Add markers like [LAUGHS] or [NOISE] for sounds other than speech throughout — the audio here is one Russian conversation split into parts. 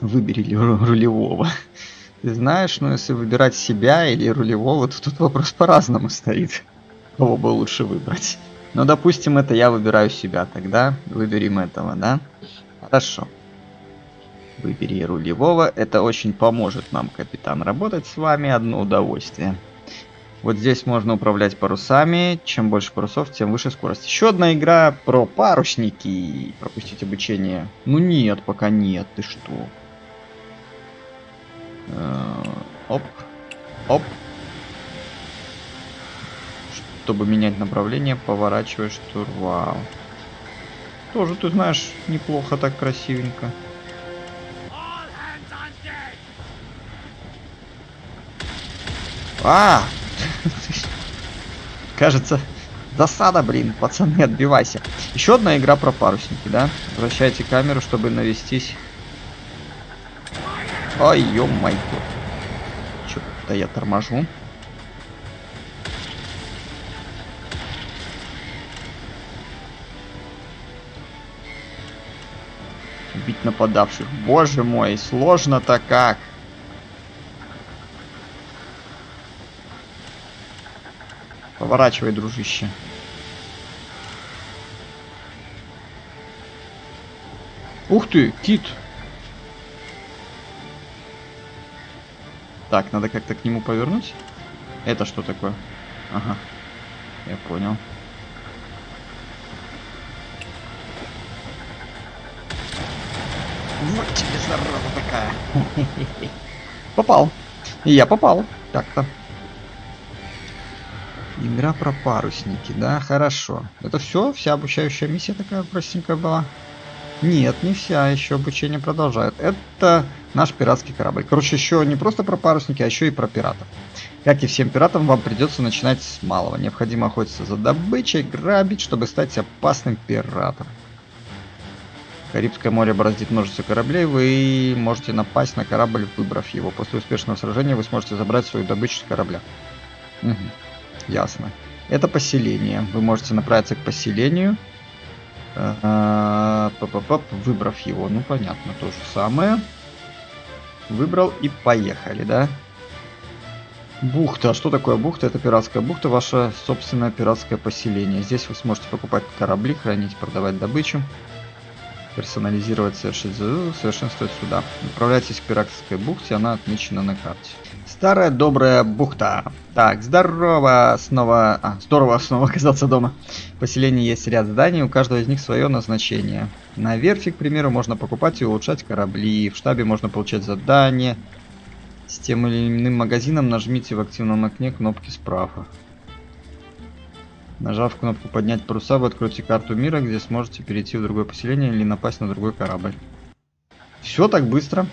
Выбери ру- рулевого. [LAUGHS] Ты знаешь, ну если выбирать себя или рулевого, то тут вопрос по-разному стоит. Кого бы лучше выбрать. Ну, допустим, это я выбираю себя, тогда выберем этого, да? Хорошо. Выбери рулевого, это очень поможет нам, капитан, работать с вами, одно удовольствие. Вот здесь можно управлять парусами, чем больше парусов, тем выше скорость. Еще одна игра про парусники. Пропустить обучение. Ну нет, пока нет, ты что? Э, Оп, оп. Чтобы менять направление, поворачиваешь штурвал. Тоже, ты знаешь, неплохо так красивенько. А! [LAUGHS] Кажется, засада, блин, пацаны, отбивайся. Еще одна игра про парусники, да? Вращайте камеру, чтобы навестись. Ой, ё-моё. Чё-то я торможу. Убить нападавших. Боже мой, сложно-то как. Поворачивай, дружище. Ух ты, кит. Так, надо как-то к нему повернуть. Это что такое? Ага. Я понял. Вот тебе зараза такая. [LAUGHS] Попал. Я попал. Так-то. Игра про парусники, да, хорошо. Это все? Вся обучающая миссия такая простенькая была? Нет, не вся, еще обучение продолжает. Это наш пиратский корабль. Короче, еще не просто про парусники, а еще и про пиратов. Как и всем пиратам, вам придется начинать с малого. Необходимо охотиться за добычей, грабить, чтобы стать опасным пиратом. Карибское море бороздит множество кораблей, вы можете напасть на корабль, выбрав его. После успешного сражения вы сможете забрать свою добычу с корабля. Угу. Ясно. Это поселение. Вы можете направиться к поселению, выбрав его. Ну, понятно, то же самое. Выбрал и поехали, да? Бухта. Что такое бухта? Это пиратская бухта, ваше собственное пиратское поселение. Здесь вы сможете покупать корабли, хранить, продавать добычу, персонализировать, совершить, совершенствовать сюда. Направляйтесь к пиратской бухте, она отмечена на карте. Старая добрая бухта. Так, здорово, снова... А, здорово снова [LAUGHS] оказаться дома. В поселении есть ряд зданий, у каждого из них свое назначение. На верфи, к примеру, можно покупать и улучшать корабли. В штабе можно получать задания. С тем или иным магазином нажмите в активном окне кнопки справа. Нажав кнопку поднять паруса, вы откроете карту мира, где сможете перейти в другое поселение или напасть на другой корабль. Все так быстро.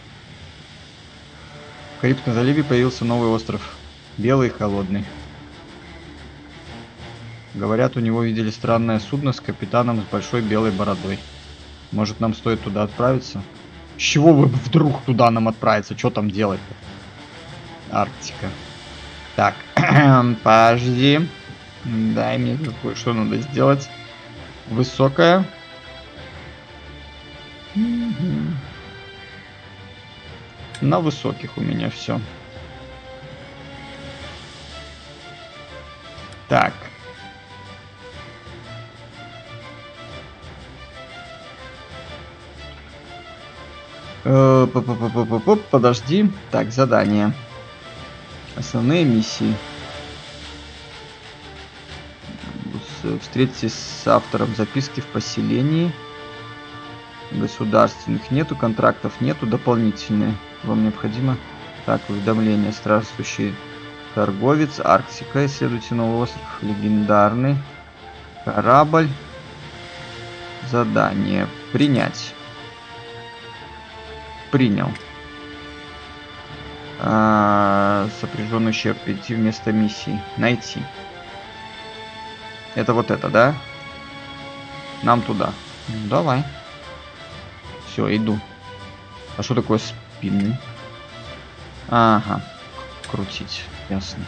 В Карибском заливе появился новый остров. Белый и холодный. Говорят, у него видели странное судно с капитаном с большой белой бородой. Может, нам стоит туда отправиться? С чего вы вдруг туда нам отправиться? Что там делать-то? Арктика. Так, [CLEARS THROAT] подожди. Дай мне кое-что надо сделать. Высокая. На высоких у меня все. Так. Э, подожди. Так, задание. Основные миссии. Встретитесь с автором записки в поселении. Государственных нету, контрактов нету, дополнительные. Вам необходимо. Так, уведомление. Здравствующий торговец. Арктика. Исследуйте новый остров. Легендарный. Корабль. Задание. Принять. Принял. А, сопряженный ущерб. Перейти вместо миссии. Найти. Это вот это, да? Нам туда. Ну, давай. Все, иду. А что такое Пимный. Ага. Крутить. Ясно.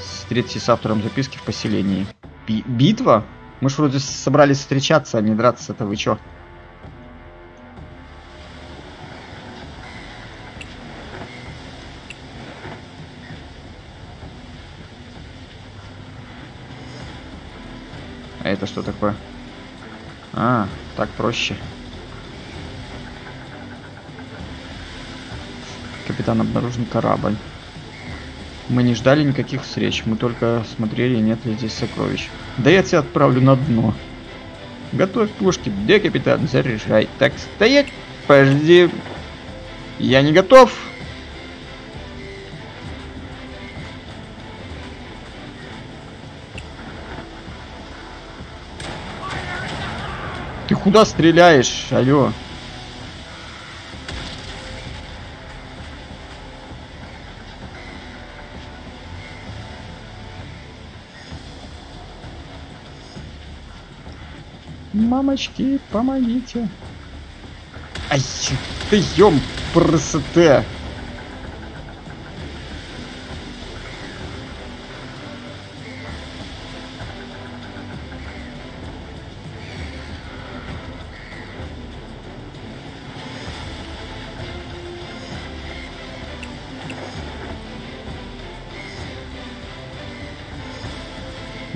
Встретитесь с автором записки в поселении. Би битва? Мы ж вроде собрались встречаться, а не драться. Это вы чё? А это что такое? А, так проще. Капитан обнаружен корабль. Мы не ждали никаких встреч, мы только смотрели, нет ли здесь сокровищ. Да я тебя отправлю на дно. Готовь пушки. Где капитан? Заряжай. Так, стоять. Подожди. Я не готов. Ты куда стреляешь? Алло. Мамочки, помогите. Ай, ты ём, просоте.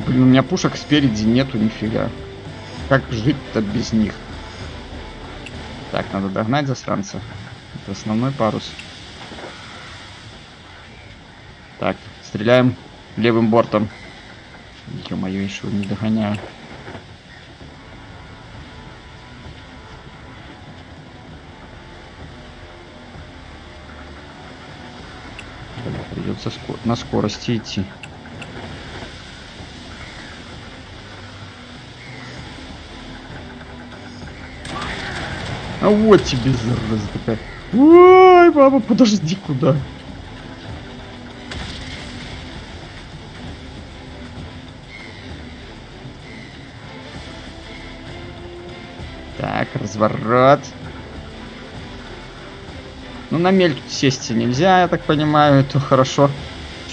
Блин, у меня пушек спереди нету нифига. Как жить-то без них? Так, надо догнать засранца. Это основной парус. Так, стреляем левым бортом. Ё-моё, еще не догоняю. Придется на скорости идти. Вот тебе зараза такая. Ой, мама, подожди, куда? Так, разворот. Ну, на мель сесть нельзя, я так понимаю, это хорошо.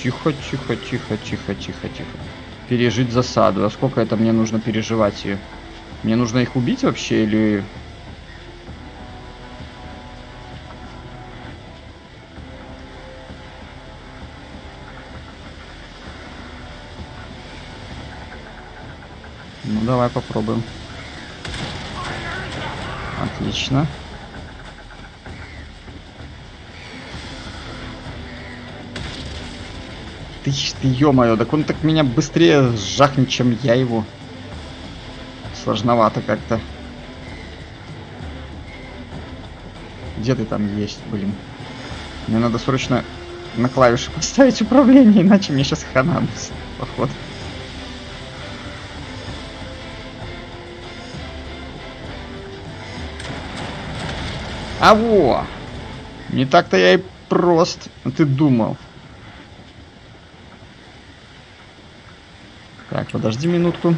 Тихо, тихо, тихо, тихо, тихо, тихо. Пережить засаду. А сколько это мне нужно переживать ее? Мне нужно их убить вообще или... давай попробуем. Отлично. Ты, ты ё-моё, так он так меня быстрее сжахнет, чем я его. Сложновато как-то. Где ты там есть, блин? Мне надо срочно на клавиши поставить управление, иначе мне сейчас хана будет, походу. А во! Не так-то я и прост, ты думал. Так, подожди минутку.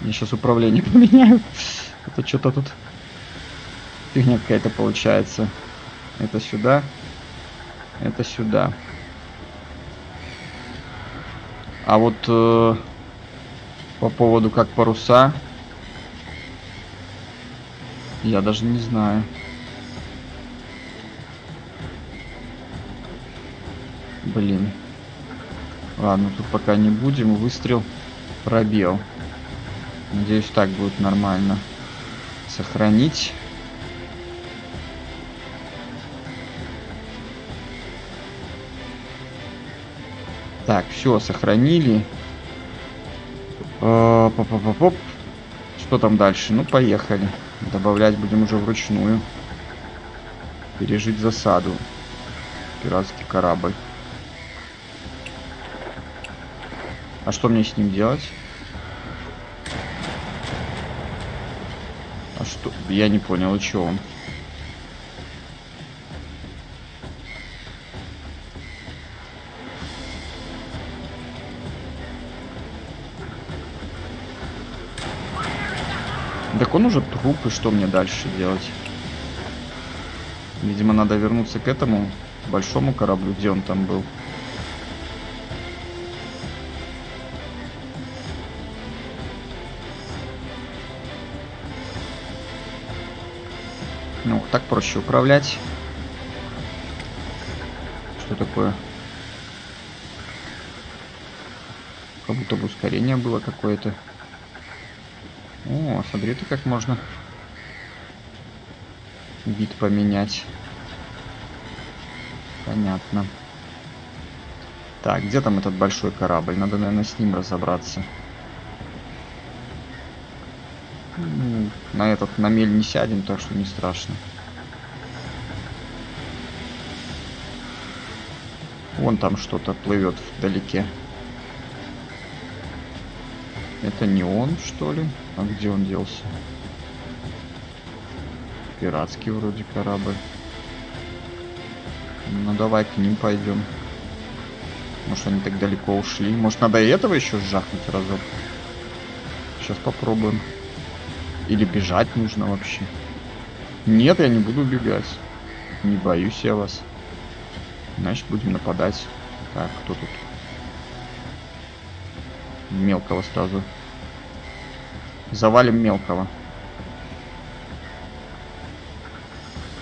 Я сейчас управление [LAUGHS] поменяю. Это что-то тут фигня какая-то получается. Это сюда. Это сюда. А вот э, по поводу как паруса, я даже не знаю. Блин. Ладно, тут пока не будем. Выстрел. Пробел. Надеюсь, так будет нормально. Сохранить. Так, все, сохранили. Поп-поп-поп. Что там дальше? Ну, поехали. Добавлять будем уже вручную. Пережить засаду. Пиратский корабль. А что мне с ним делать? А что? Я не понял, что он? Так он уже труп, и что мне дальше делать? Видимо, надо вернуться к этому большому кораблю, где он там был. Так проще управлять. Что такое? Как будто бы ускорение было какое-то. О, смотри ты как можно вид поменять. Понятно. Так, где там этот большой корабль? Надо, наверное, с ним разобраться. На этот, на мель не сядем, так что не страшно. Вон там что-то плывет вдалеке. Это не он, что ли? А где он делся? Пиратский вроде корабль. Ну давай к ним пойдем. Может они так далеко ушли. Может надо и этого еще сжахнуть разок. Сейчас попробуем. Или бежать нужно вообще. Нет, я не буду бегать. Не боюсь я вас. Значит, будем нападать. Так, кто тут? Мелкого сразу. Завалим мелкого.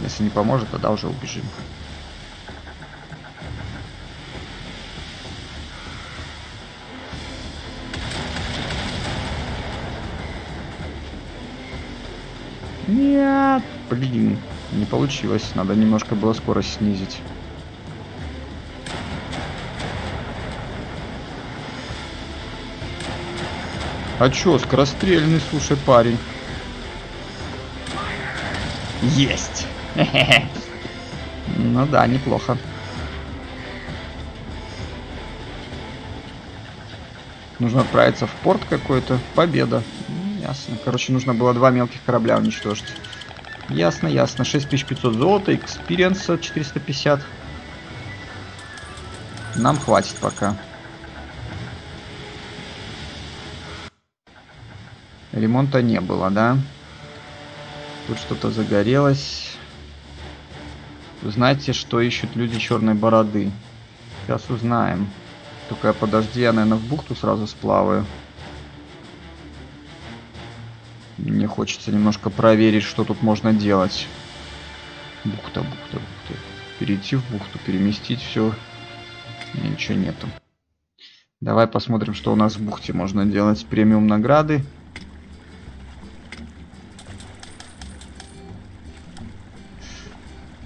Если не поможет, тогда уже убежим. Нет, блин, не получилось. Надо немножко было скорость снизить. А чё, скорострельный, слушай, парень. Есть! [LAUGHS] Ну да, неплохо. Нужно отправиться в порт какой-то. Победа. Ясно. Короче, нужно было два мелких корабля уничтожить. Ясно, ясно. 6500 золота, experience а 450. Нам хватит пока. Ремонта не было, да? Тут что-то загорелось. Знаете, что ищут люди Черной Бороды? Сейчас узнаем. Только подожди, я, наверное, в бухту сразу сплаваю. Мне хочется немножко проверить, что тут можно делать. Бухта, бухта, бухта. Перейти в бухту, переместить все. Ничего нету. Давай посмотрим, что у нас в бухте можно делать. Премиум награды.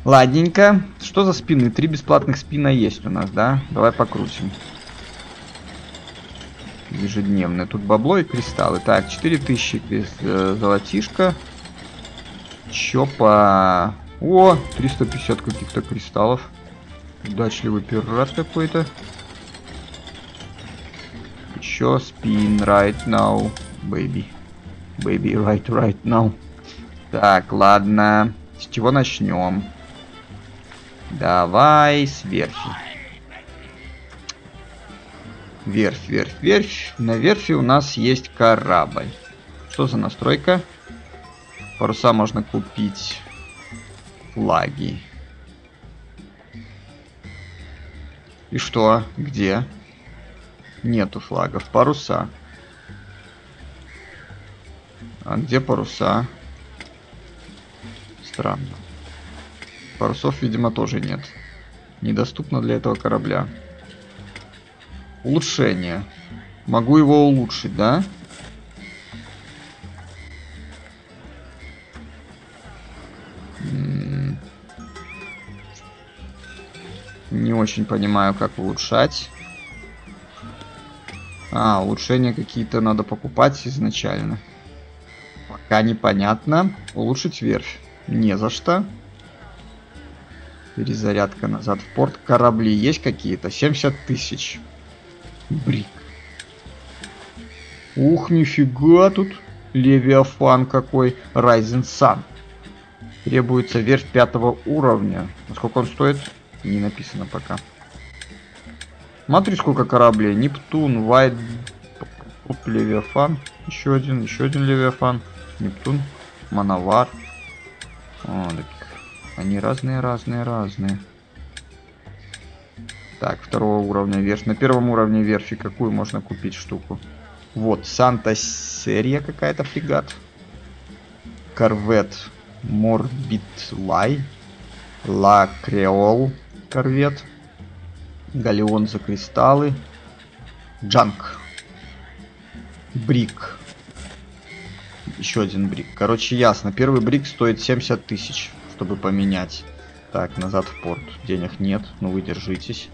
Ладненько. Что за спины? Три бесплатных спина есть у нас, да? Давай покрутим. Ежедневные. Тут бабло и кристаллы. Так, 4000 э, золотишко. Чё по... О, 350 каких-то кристаллов. Удачливый пират какой-то. Чё спин right now, baby. Baby right right now. Так, ладно. С чего начнем? Давай с верфи. Верфь, верфь, верфь. На верфи у нас есть корабль. Что за настройка? Паруса можно купить. Флаги. И что? Где? Нету флагов. Паруса. А где паруса? Странно. Парусов, видимо, тоже нет. Недоступно для этого корабля. Улучшение. Могу его улучшить, да? Не очень понимаю, как улучшать. А, улучшения какие-то надо покупать изначально. Пока непонятно. Улучшить верфь. Не за что. Перезарядка назад в порт. Корабли есть какие-то? 70 тысяч. Брик. Ух, нифига тут. Левиафан какой. Ryzen Sun. Требуется верфь пятого уровня. Сколько он стоит? Не написано пока. Смотри, сколько кораблей. Нептун, Вайд... Левиафан. Еще один, еще один Левиафан. Нептун, Мановар. О, так они разные, разные, разные. Так, второго уровня верфь. На первом уровне верфи какую можно купить штуку? Вот, Санта Серия какая-то фрегат. Корвет Морбит Лай. Ла Креол корвет. Галеон за кристаллы. Джанк. Брик. еще один брик. Короче, ясно. Первый брик стоит 70 тысяч, чтобы поменять. Так, назад в порт. Денег нет, но вы держитесь.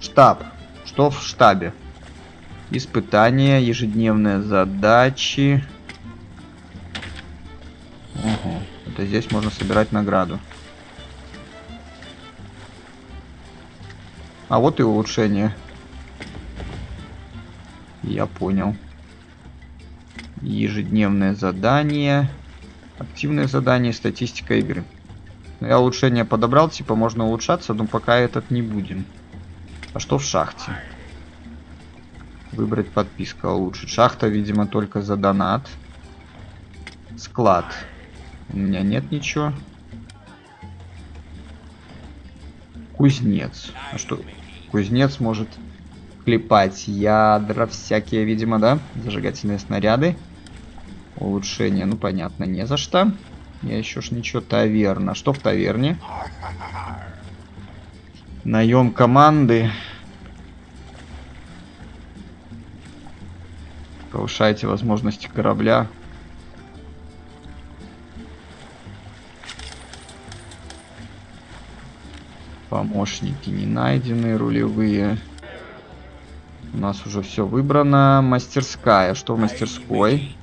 Штаб. Что в штабе? Испытания, ежедневные задачи. Ого. Это здесь можно собирать награду. А вот и улучшение. Я понял. Ежедневное задание. Активное задание, статистика игры. Я улучшение подобрал, типа можно улучшаться, но пока этот не будем. А что в шахте? Выбрать подписка улучшить. Шахта, видимо, только за донат. Склад. У меня нет ничего. Кузнец. А что? Кузнец может клепать ядра всякие, видимо, да? Зажигательные снаряды. Улучшение, ну понятно, не за что. Я еще ж ничего. Таверна. Что в таверне? Наем команды. Повышайте возможности корабля. Помощники не найдены, рулевые. У нас уже все выбрано. Мастерская. Что в мастерской?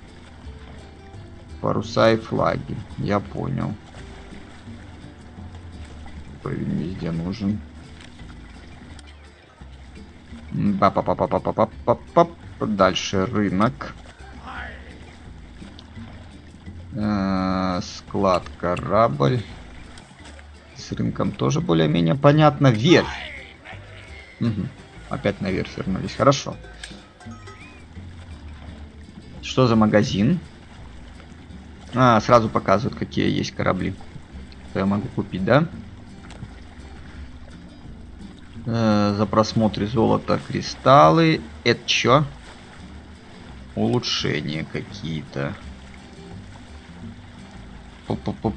Паруса и флаги. Я понял. Уровень везде нужен. па па па па па па па па Дальше рынок. -э склад, корабль. С рынком тоже более-менее понятно. Верфь. Угу. Опять наверх вернулись. Хорошо. Что за магазин? А, сразу показывают, какие есть корабли. Что я могу купить, да? Э, за просмотр золота кристаллы. Это что? Улучшения какие-то.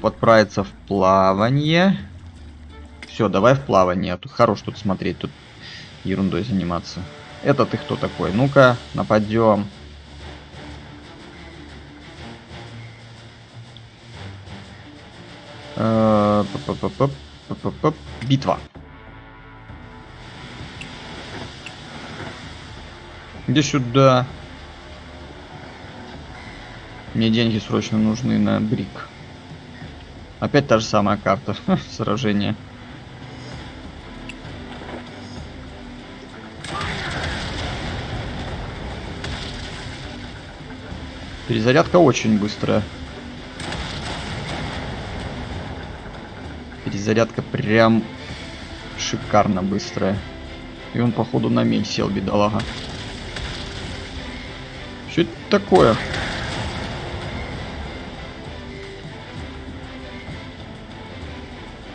Отправиться в плавание. Все, давай в плавание. А тут хорош тут смотреть. Тут ерундой заниматься. Это ты кто такой? Ну-ка, нападем. Битва. Иди сюда. Мне деньги срочно нужны на брик. Опять та же самая карта [LAUGHS] сражения. Перезарядка очень быстрая. Перезарядка прям шикарно быстрая. И он, походу, на мель сел, бедолага. Что это такое?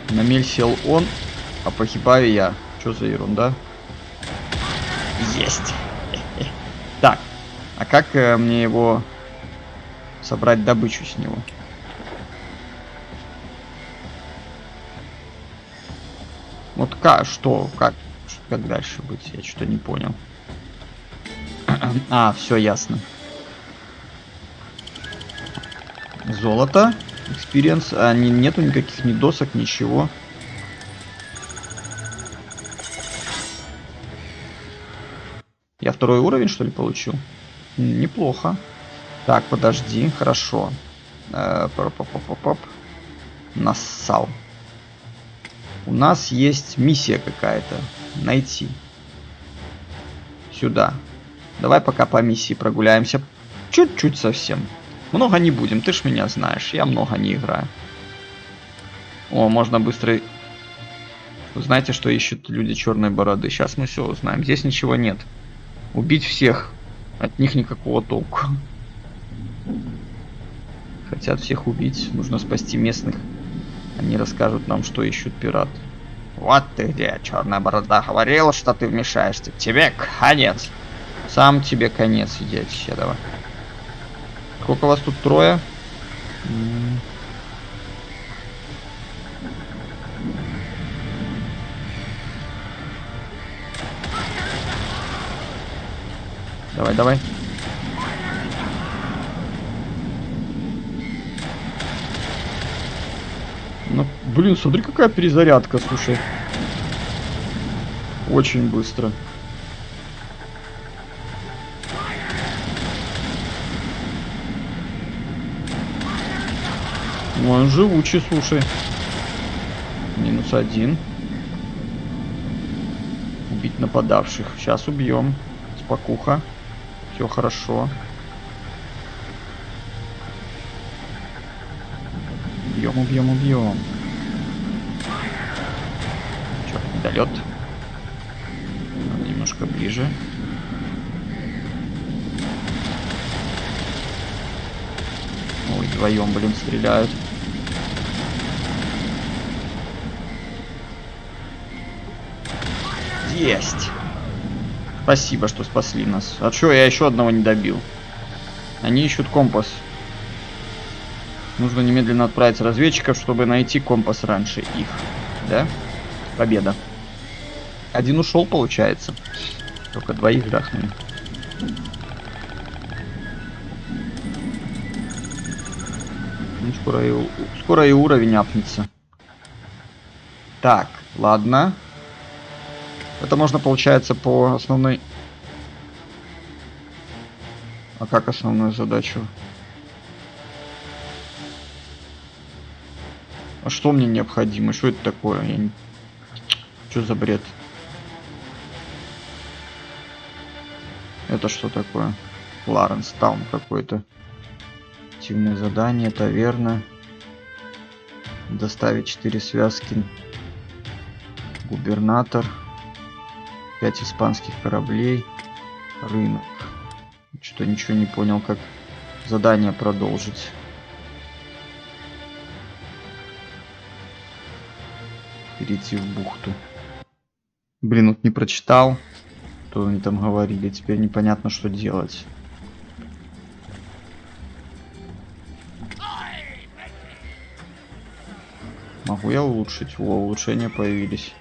На мель сел он, а погибаю я. Что за ерунда? Есть. [LAUGHS] Так, а как э, мне его собрать добычу с него. Вот как, что, как, как дальше быть? Я что-то не понял. а, все ясно. Золото, experience, а не, нету никаких ни досок, ничего. Я второй уровень, что ли, получил? Неплохо. Так, подожди, хорошо. Э, Нассал. У нас есть миссия какая-то. Найти. Сюда. Давай пока по миссии прогуляемся. Чуть-чуть совсем. Много не будем, ты ж меня знаешь. Я много не играю. О, можно быстро... Вы знаете, что ищут люди черной бороды? Сейчас мы все узнаем. Здесь ничего нет. Убить всех. От них никакого толку. Хотят всех убить. Нужно спасти местных. Они расскажут нам, что ищут пират. Вот ты где, черная борода. Говорил, что ты вмешаешься. Тебе конец. Сам тебе конец, иди отсюда. Давай. Сколько вас тут трое? Давай, давай. Блин, смотри, какая перезарядка, слушай. Очень быстро. Ну, он живучий, слушай. Минус один. Убить нападавших. Сейчас убьем. Спокуха. Все хорошо. Убьем, убьем, убьем. Черт, недолет. Надо немножко ближе. Ой, вдвоем, блин, стреляют. Есть. Спасибо, что спасли нас. А что, я еще одного не добил. Они ищут компас. Нужно немедленно отправить разведчиков, чтобы найти компас раньше их. Да? Победа. Один ушел, получается. Только двоих жахнули. Ну, скоро и, скоро и уровень апнется. Так, ладно. Это можно, получается, по основной... А как основную задачу? А что мне необходимо? Что это такое? Я не... Что за бред? Это что такое? Ларенс Таун какой-то. Активное задание, таверна. Доставить 4 связки. Губернатор. 5 испанских кораблей. Рынок. Что ничего не понял, как задание продолжить. Перейти в бухту. Блин, вот не прочитал, что они там говорили. Теперь непонятно, что делать. Могу я улучшить? Во, улучшения появились.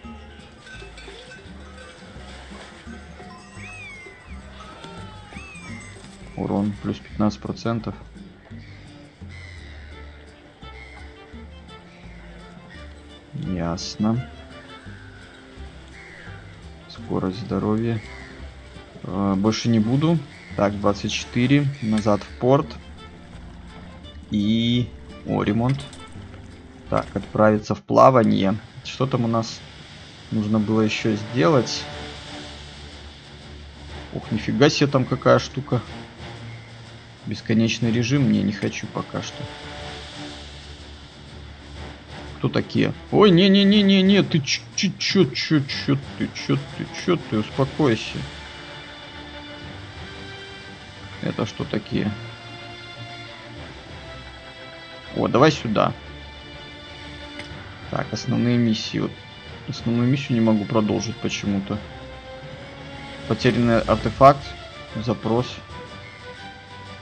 Урон плюс 15 процентов. Ясно. Скорость здоровья. Э, больше не буду. Так, 24. Назад в порт. И... О, ремонт. Так, отправиться в плавание. Что там у нас нужно было еще сделать? Ох, нифига себе там какая штука. Бесконечный режим не, не хочу пока что. Кто такие? Ой, не-не-не-не-не, ты чё, чё, чё, чё ты, чё ты, чё ты, успокойся. Это что такие? О, давай сюда. Так, основные миссии. Вот основную миссию не могу продолжить почему-то. Потерянный артефакт. Запрос.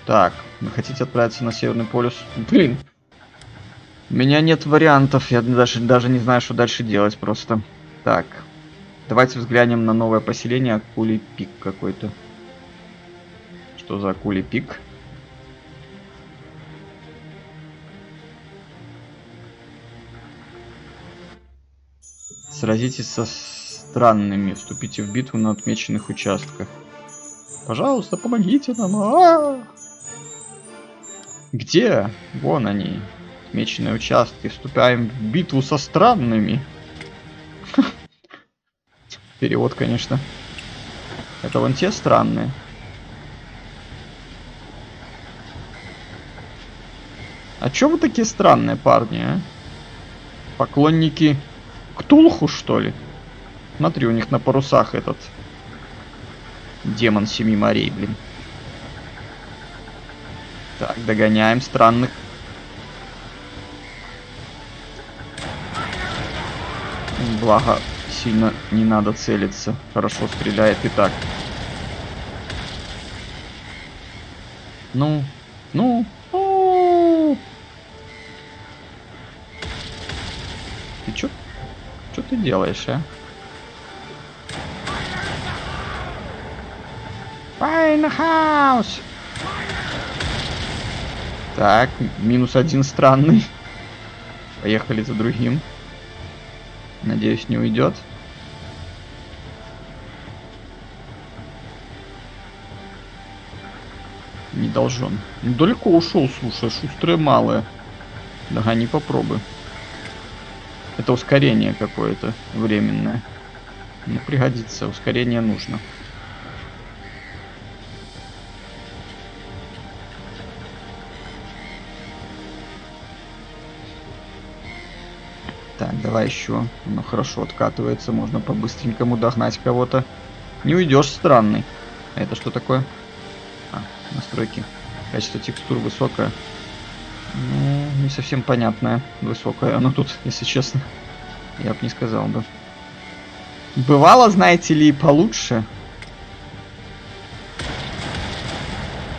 Так, вы хотите отправиться на Северный полюс? Блин, у меня нет вариантов, я даже, даже не знаю, что дальше делать просто. Так, давайте взглянем на новое поселение, Акулий Пик какой-то. Что за Акулий Пик? Сразитесь со странными, вступите в битву на отмеченных участках. Пожалуйста, помогите нам. А -а -а! Где? Вон они. Отмеченные участки. Вступаем в битву со странными. Перевод, конечно. Это вон те странные. А чё вы такие странные парни, а? Поклонники Ктулху, что ли? Смотри, у них на парусах этот демон семи морей, блин. Так, догоняем странных. Благо, сильно не надо целиться. Хорошо стреляет и так. Ну, ну. Чё ты делаешь, а? Fine house! Так, минус один странный. Поехали за другим. Надеюсь, не уйдет. Не должен. Далеко ушел, слушай, шустрые малые. Догони попробуй. Это ускорение какое-то временное. Ну, пригодится, ускорение нужно. Так, давай еще. Ну хорошо откатывается, можно по-быстренькому догнать кого-то. Не уйдешь, странный. А это что такое? А, настройки. Качество текстур высокое. Ну, не совсем понятное. Высокое оно тут, если честно. Я бы не сказал бы. Бывало, знаете ли, получше.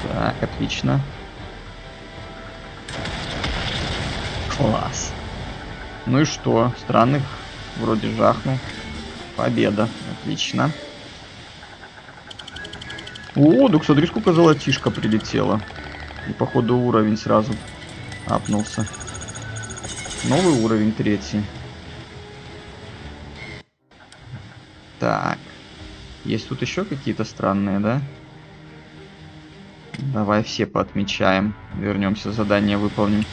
Так, отлично. Класс. Ну и что? Странных вроде жахнул. Победа. Отлично. О, так смотри, сколько золотишка прилетело. И походу уровень сразу апнулся. Новый уровень третий. Так. Есть тут еще какие-то странные, да? Давай все поотмечаем. Вернемся, задание выполним.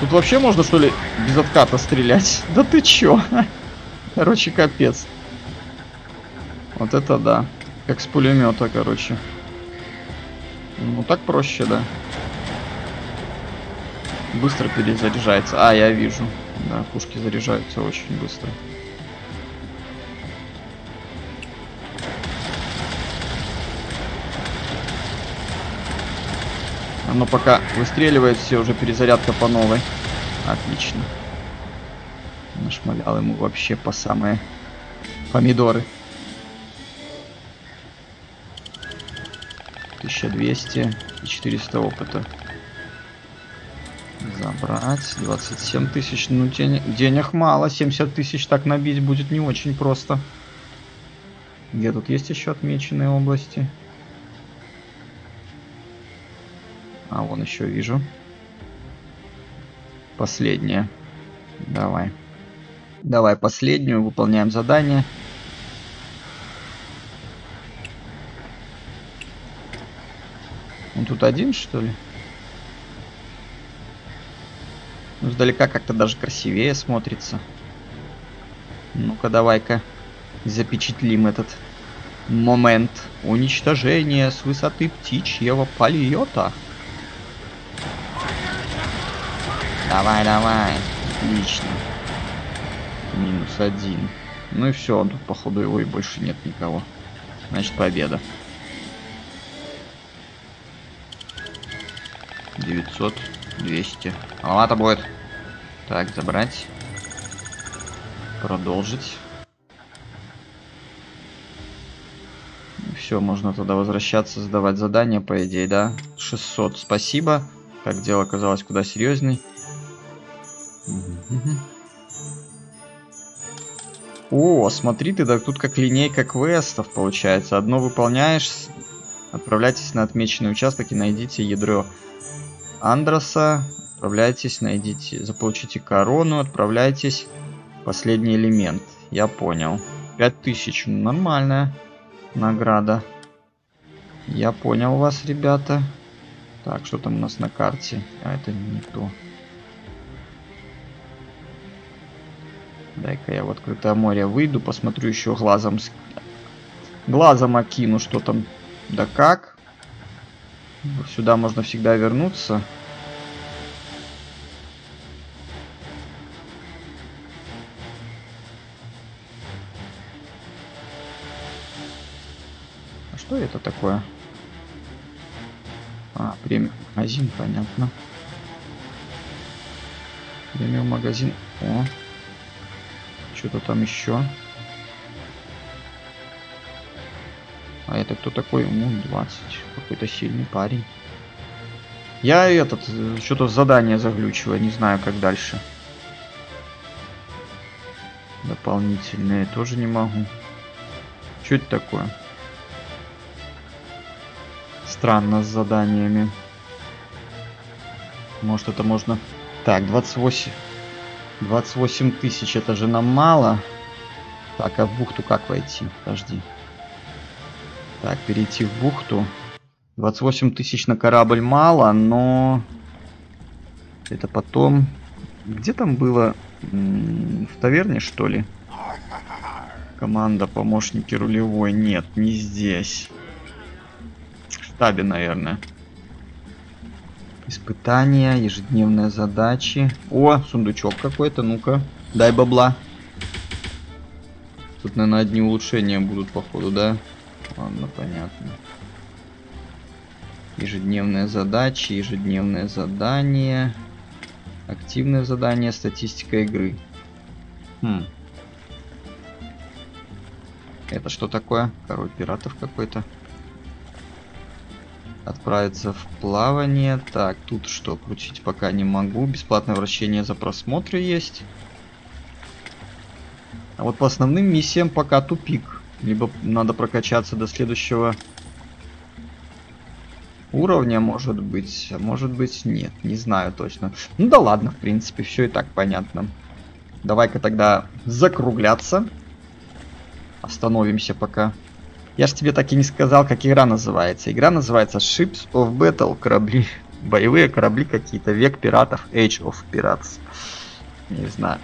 Тут вообще можно, что ли, без отката стрелять? [LAUGHS] Да ты чё? Короче, капец. Вот это да. Как с пулемета, короче. Ну так проще, да. Быстро перезаряжается. А, я вижу. Да, пушки заряжаются очень быстро. Оно пока выстреливает, все уже перезарядка по новой. Отлично. Нашмалял ему вообще по самые помидоры. 1200 и 400 опыта. Забрать. 27 тысяч. Ну, день... денег мало. 70 тысяч так набить будет не очень просто. Где тут есть еще отмеченные области? А, вон еще вижу. Последняя. Давай. Давай последнюю, выполняем задание. Он тут один, что ли? Ну, сдалека как-то даже красивее смотрится. Ну-ка, давай-ка запечатлим этот момент уничтожения с высоты птичьего полета. Давай, давай. Отлично. Минус один. Ну и все, тут походу его и больше нет никого. Значит, победа. 900, 200. Маловато будет. Так, забрать. Продолжить. Все, можно тогда возвращаться, сдавать задание, по идее, да? 600, спасибо. Так, дело оказалось куда серьезней. О, смотри ты, так тут как линейка квестов получается. Одно выполняешь, отправляйтесь на отмеченный участок и найдите ядро Андроса. Отправляйтесь, найдите, заполучите корону, отправляйтесь. Последний элемент. Я понял. 5000, нормальная награда. Я понял вас, ребята. Так, что там у нас на карте? А, это не то. Дай-ка я в открытое море выйду, посмотрю еще глазом. Глазом окину, что там. Да как? Сюда можно всегда вернуться. А что это такое? А, премиум магазин, понятно. Премиум магазин. О, что-то там еще. А это кто такой? Ему 20. Какой-то сильный парень. Я этот, что-то задание заглючило, не знаю, как дальше. Дополнительные тоже не могу. Что это такое? Странно с заданиями. Может это можно... Так, 28... 28 тысяч, это же нам мало. Так, а в бухту как войти? Подожди. Так, перейти в бухту. 28 тысяч на корабль мало, но... Это потом... Где там было? В таверне, что ли? Команда помощники рулевой. Нет, не здесь. В штабе, наверное. Испытания, ежедневные задачи. О, сундучок какой-то, ну-ка. Дай бабла. Тут, наверное, одни улучшения будут, походу, да? Ладно, понятно. Ежедневные задачи, ежедневные задания. Активное задание, статистика игры. Хм. Это что такое? Король пиратов какой-то. Отправиться в плавание. Так, тут что? Крутить пока не могу. Бесплатное вращение за просмотры есть. А вот по основным миссиям пока тупик. Либо надо прокачаться до следующего уровня, может быть. А может быть нет, не знаю точно. Ну да ладно, в принципе, все и так понятно. Давай-ка тогда закругляться. Остановимся пока. Я же тебе так и не сказал, как игра называется. Игра называется Ships of Battle, корабли. [LAUGHS] Боевые корабли какие-то, век пиратов, Age of Pirates. Не знаю.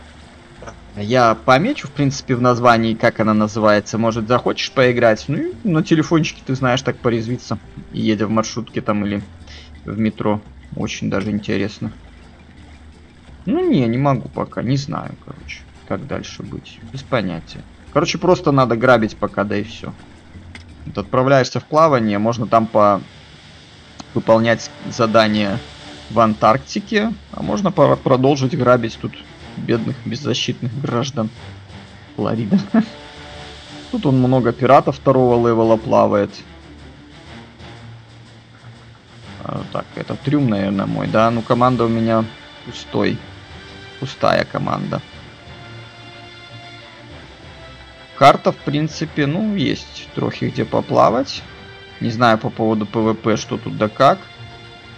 Я помечу, в принципе, в названии, как она называется. Может, захочешь поиграть? Ну, и на телефончике, ты знаешь, так порезвиться. Едя в маршрутке там или в метро. Очень даже интересно. Ну, не, не могу пока. Не знаю, короче, как дальше быть. Без понятия. Короче, просто надо грабить пока, да и все. Вот отправляешься в плавание, можно там по выполнять задания в Антарктике, а можно продолжить грабить тут бедных беззащитных граждан Флорида. [LAUGHS] Тут он много пиратов второго левела плавает. А, так, это трюм, наверное, мой, да? Ну, команда у меня пустой. Пустая команда. Карта, в принципе, ну, есть трохи где поплавать. Не знаю по поводу ПВП, что тут да как.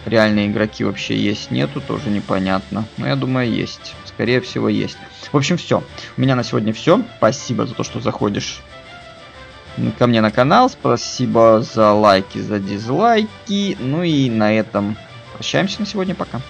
Реальные игроки вообще есть, нету, тоже непонятно. Но я думаю, есть. Скорее всего, есть. В общем, все. У меня на сегодня все. Спасибо за то, что заходишь ко мне на канал. Спасибо за лайки, за дизлайки. Ну и на этом прощаемся на сегодня. Пока.